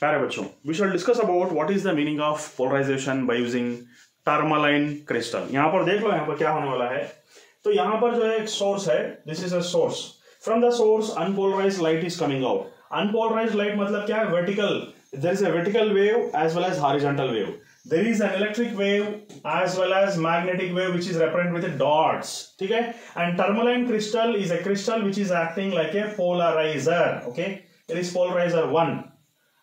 प्यारे बच्चों we shall discuss about what is the meaning of polarization by using tourmaline crystal यहाँ पर देख लो, यहाँ पर क्या होने वाला है। तो यहाँ पर जो है एक सोर्स है this is a source from the source unpolarized light is coming out unpolarized light मतलब क्या है? Vertical there is a vertical wave as well as horizontal wave there is an electric wave as well as magnetic wave is is represented with dots. okay and tourmaline crystal is a crystal which is acting like a polarizer. Okay? It is polarizer 1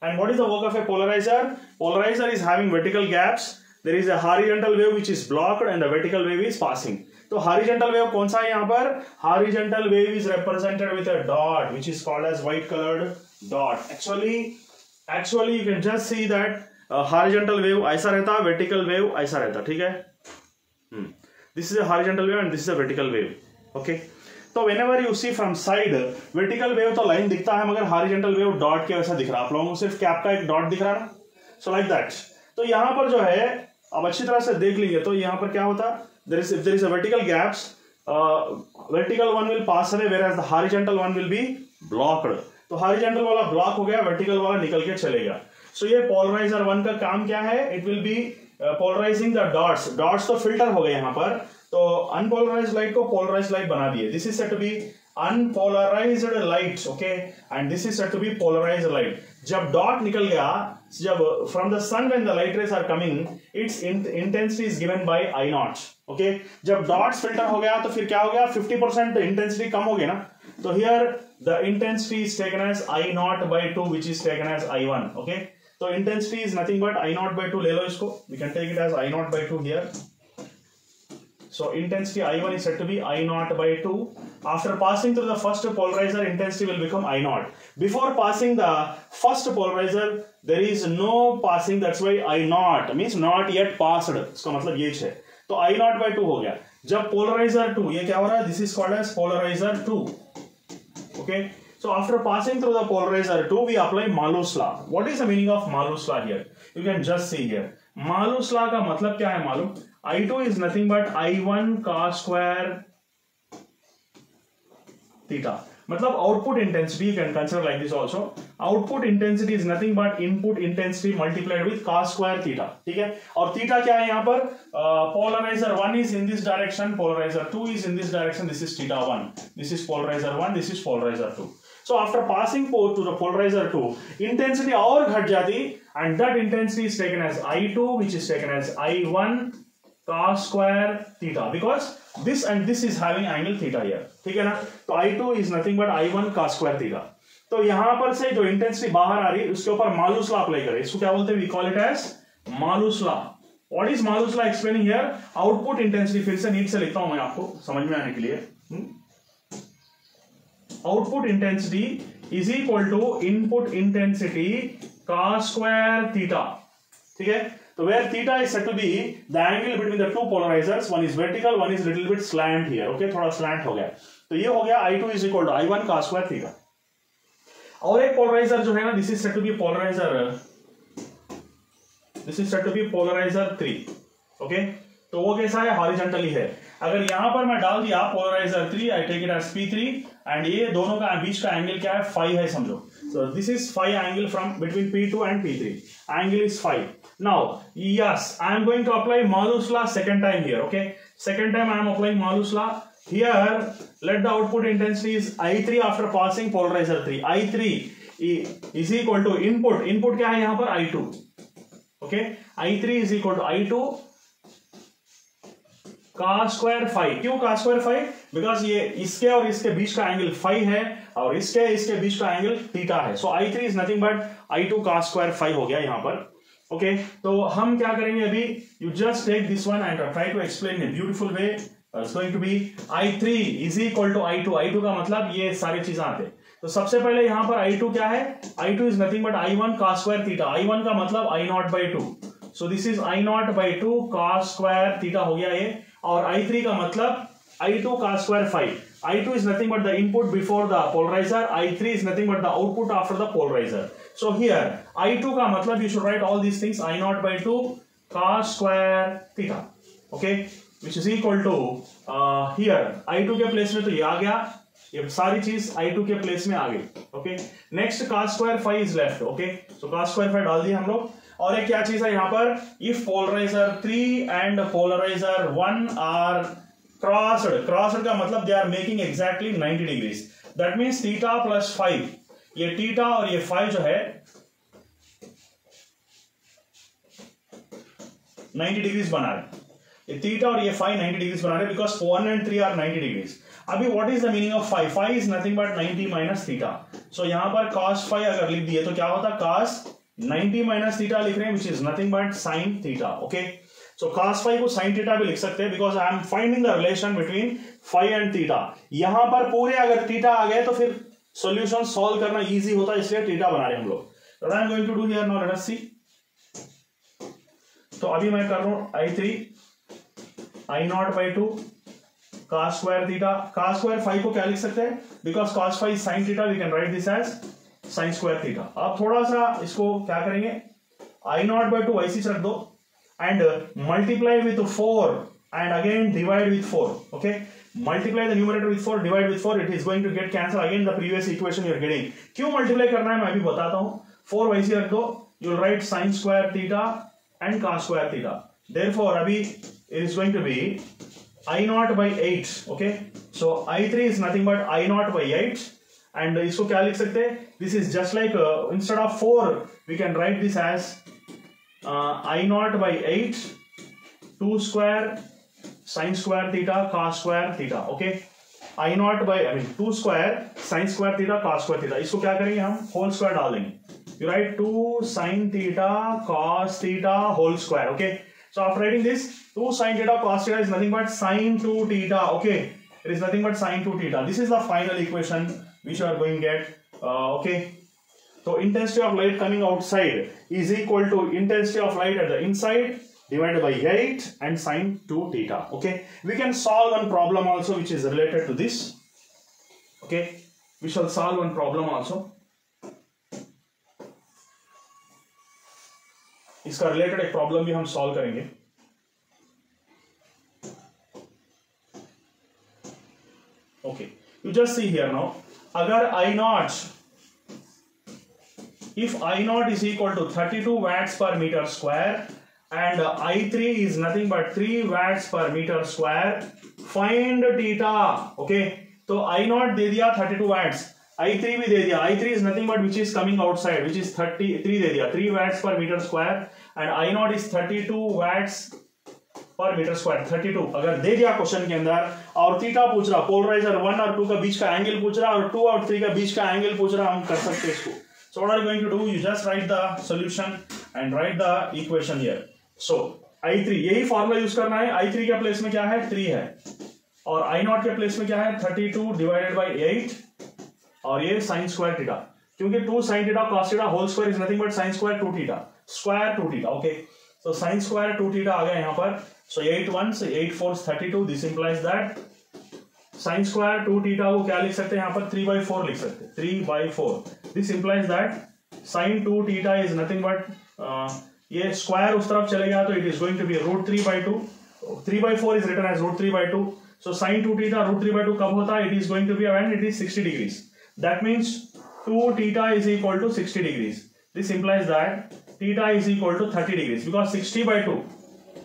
and what is the work of a polarizer polarizer is having vertical gaps there is a horizontal wave which is blocked and the vertical wave is passing तो horizontal wave कौन सा है यहाँ पर horizontal wave is represented with a dot which is called as white colored dot actually actually you can just see that horizontal wave ऐसा रहता vertical wave ऐसा रहता ठीक है this is a horizontal wave and this is a vertical wave okay तो whenever you see from side vertical wave तो line दिखता है, मगर हॉरिजेंटल वेव डॉट के वैसा दिख रहा है। आप लोगों को सिर्फ़ कैप का एक डॉट दिख रहा ना? सो लाइक दैट तो यहाँ पर जो है अब अच्छी तरह से देख लीजिए तो यहाँ पर क्या होता there is vertical gaps vertical one will pass away whereas the horizontal one will be blocked तो हॉरिजेंटल वाला ब्लॉक हो गया वर्टिकल वाला निकल के चलेगा सो ये पोलराइजर वन का काम क्या है? It will be polarizing the dots dots तो फ़िल्टर हो गए यहाँ पर। तो अनपोलराइज लाइट को पोलराइज लाइट बना दिए। This is set to be unpolarized light okay and this is set to be polarized light जब डॉट निकल गया, जब from the sun when the light rays are coming its intensity is given by I not okay जब dots filter हो गया तो फिर क्या हो गया? 50 परसेंट इंटेंसिटी कम हो गई ना? तो here the intensity is taken as I not by two which is taken as I one okay So intensity is nothing but I naught by 2 ले लो इसको. We can take it as I not by 2 here. So intensity I1 is said to be I naught by 2 after passing through the first polarizer intensity will become I naught before passing the first polarizer there is no passing that's why I naught means not yet passed इसका मतलब ये है तो I naught by 2 हो गया जब polarizer 2 ये क्या हो रहा है this is called as polarizer 2 okay So after passing through the polarizer 2, we apply Malus law. What is the meaning of Malus law here? You can just see here. Malus law का मतलब क्या है मालूम? I2 is nothing but I1 cos square theta. मतलब output intensity can consider like this also output intensity is nothing but input intensity multiplied with cos square theta ठीक है? और theta क्या है यहाँ पर? Polarizer one is in this direction polarizer two is in this direction this is theta one this is polarizer one this is polarizer two So after passing port to the polarizer 2, intensity और घट जाती and that intensity is taken as I2 which is taken as I1 cos square theta because this and this is having angle theta here ठीक है ना तो I2 is nothing but I1 cos square theta तो यहाँ पर से जो intensity बाहर आ रही है उसके ऊपर मालूस लॉ अप्लाई करें इसको क्या बोलते हैं we call it as Malus law what is Malus law explaining here output intensity फिर से नीट से लिखता हूँ मैं आपको समझ में आने के लिए हुँ? output intensity is equal to input intensity cos square theta ठीक है तो where theta is said to be the angle between the two polarizers one is vertical one is little bit slant here okay थोड़ा slant हो गया तो ये हो गया I2 is equal to I1 cos square theta और एक polarizer जो है ना this is said to be polarizer this is said to be polarizer 3 okay तो वो कैसा है हॉरिजेंटली है अगर यहाँ पर मैं डाल दिया polarizer three I take it as P three and ये दोनों का बीच का एंगल क्या है फाइव है समझो is five angle from between P two and P three angle is five now yes I am going to apply Malus law second time here okay second time I am applying Malus law here, let the output intensity is i3 after passing polarizer 3 i3 is equal to input. Input क्या है यहाँ पर? I2 okay? I3 is equal to i2 cos square five क्यों cos square फाइव because ये इसके और इसके बीच का एंगल फाइव है और इसके इसके बीच का एंगल थीटा है। So I three is nothing but I two का स्क्वायर फाइव हो गया यहाँ पर। ओके okay, तो हम क्या करेंगे अभी? You just take this one and try to explain in beautiful way going to be i3 is equal to i2 i2 का मतलब ये सारी चीज़ें आते हैं। तो सबसे पहले यहाँ पर आई टू क्या है? I two is nothing but I one का स्क्वायर थीटा आई वन का मतलब I not by two so this is I not by two का स्क्वायर थीटा हो गया ये। और आई थ्री का मतलब आई टू का square five I two is nothing but the input before the polarizer I three is nothing but the output after the polarizer so here I two का मतलब you should write all these things I not by two का square theta okay which is equal to here I two के place में तो ये आ गया। ये सारी चीज़ I2 के प्लेस में आ गई। ओके नेक्स्ट का square five is left okay so का स्क्वायर फाइव डाल दिए हम लोग। और एक क्या चीज़ है यहाँ पर? If polarizer three and polarizer one are crossed crossed का मतलब they are making exactly 90 degrees that means theta plus five ये थीटा और ये फाइव जो है 90 डिग्रीज बना रहे थीटा और ये फाइव 90 डिग्रीज बना रहे because one and three are 90 degrees अभी what is the meaning of five five is nothing but 90 minus theta so यहाँ पर cos फाइव अगर लिख दिए तो क्या होता? Cos 90 माइनस थीटा लिख रहे हैं which is nothing but sine theta okay so cos five को साइन थीटा भी लिख सकते हैं because I am finding the relation between five and theta यहाँ पर पूरे अगर थीटा आ गए तो फिर सोल्यूशन सॉल्व करना ईजी होता है इसलिए थीटा बना रहे हम लोग। I am going to do here now let us see तो अभी मैं कर रहा हूँ I three I not by two cos square theta cos square five को क्या लिख सकते हैं? Because cos five sine theta we can write this as sine square theta. आप थोड़ा सा इसको क्या करेंगे? आई नॉट बाई टू वाइसिस रख दो। And multiply with four and again divide with four okay multiply the numerator with four divide with four it is going to get cancel again the previous equation you're getting क्यों multiply करना है? मैं अभी बताता हूँ। Four वाइसी रख दो। You'll write sine square theta and का स्क्वायर थीटा देर फोर अभी it is going to be I not by eight okay so I three is nothing but I not by eight and इसको क्या लिख सकते हैं this is just like uh, instead of 4 we can write this as uh, I naught by 8 2 square sin square theta cos square theta okay I naught by I mean 2 square sin square theta cos square theta इसको क्या करेंगे हम whole square डाल देंगे you write 2 sin theta cos theta whole square okay So after writing this, 2 sine theta cos theta is nothing but sine 2 theta. Okay, it is nothing but sine 2 theta. This is the final equation which you are going to get. Uh, okay. So intensity of light coming outside is equal to intensity of light at the inside divided by 8 and sine 2 theta. Okay. We can solve one problem also which is related to this. Okay. We shall solve one problem also. इसका related एक problem भी हम solve करेंगे okay you just see here now अगर I naught if I naught is equal to 32 watts per meter square and I3 is nothing but 3 watts per meter square find theta okay तो I naught दे दिया 32 watts I3 भी दे दिया I3 is nothing but which is coming outside which is 33 दे दिया 3 watts per meter square and I naught is 32 watts पर metre square 32 अगर दे दिया question के अंदर, और थीटा पूछ रहा पोलराइजर वन और टू का बीच का एंगल पूछ रहा, और टू और थ्री का बीच का एंगल पूछ रहा, हम कर सकते इसको। So are you going to do you just write the solution and write the equation here so I three यही फॉर्मूला यूज़ करना है। आई थ्री के प्लेस में क्या है? थ्री है। और आई नॉट के प्लेस में क्या है? Thirty two divided by eight और ये साइन स्क्वायर थीटा क्योंकि two sine theta cos theta whole square is nothing but sine square two theta square two theta okay so sine square two theta आ गया यहाँ पर। So eight one eight four thirty two this implies that sine square two theta को क्या लिख सकते हैं? यहाँ पर थ्री बाई फोर लिख सकते हैं। Three by four this implies that sine two theta is nothing but ये स्क्वायर उस तरफ़ चलेगा तो it is going to be root three by two three by four is written as root three by two so sine two theta root three by two कब होता है? It is going to be and it is sixty degrees That means 2 theta is equal to 60 degrees. This implies that theta is equal to 30 degrees because 60 by 2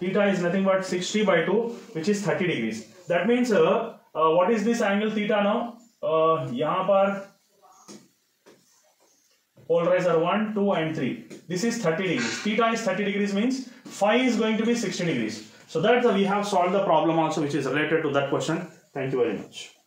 theta is nothing but 60 by 2 which is 30 degrees. That means uh, uh, what is this angle theta now? Uh, par polarizer 1 2 and 3 this is 30 degrees. Theta is 30 degrees means phi is going to be 60 degrees. So that we have solved the problem also which is related to that question. Thank you very much.